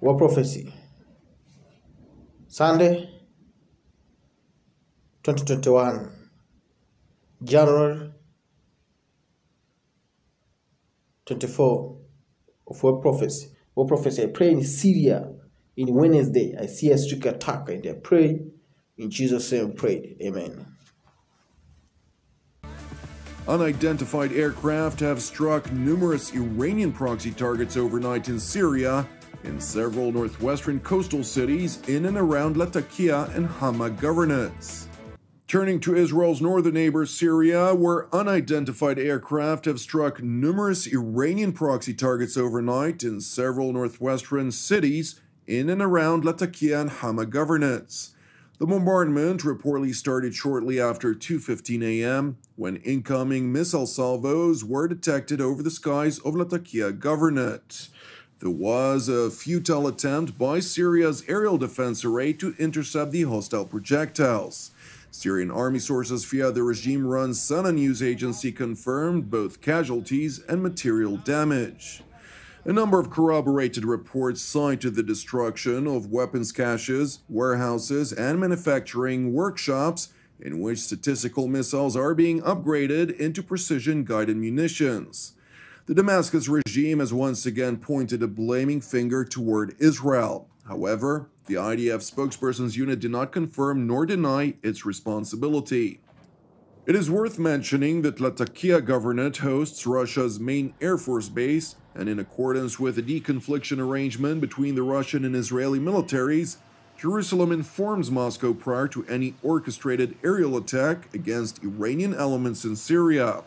War Prophecy. Sunday, 2021, January 24 of War Prophecy. War Prophecy. I pray in Syria in Wednesday. I see airstrike attack and I pray in Jesus' name. Prayed. Amen. Unidentified aircraft have struck numerous Iranian proxy targets overnight in Syria in several northwestern coastal cities in and around Latakia and Hama governorates. Turning to Israel's northern neighbor Syria, where unidentified aircraft have struck numerous Iranian proxy targets overnight in several northwestern cities in and around Latakia and Hama governorates. The bombardment reportedly started shortly after 2:15 a.m. when incoming missile salvos were detected over the skies of Latakia governorate. There was a futile attempt by Syria's aerial defense array to intercept the hostile projectiles. Syrian army sources via the regime-run Sana news agency confirmed both casualties and material damage. A number of corroborated reports cited the destruction of weapons caches, warehouses, and manufacturing workshops in which statistical missiles are being upgraded into precision guided munitions. The Damascus regime has once again pointed a blaming finger toward Israel. However, the IDF spokesperson's unit did not confirm nor deny its responsibility. It is worth mentioning that Latakia Governorate hosts Russia's main Air Force base, and in accordance with a deconfliction arrangement between the Russian and Israeli militaries, Jerusalem informs Moscow prior to any orchestrated aerial attack against Iranian elements in Syria.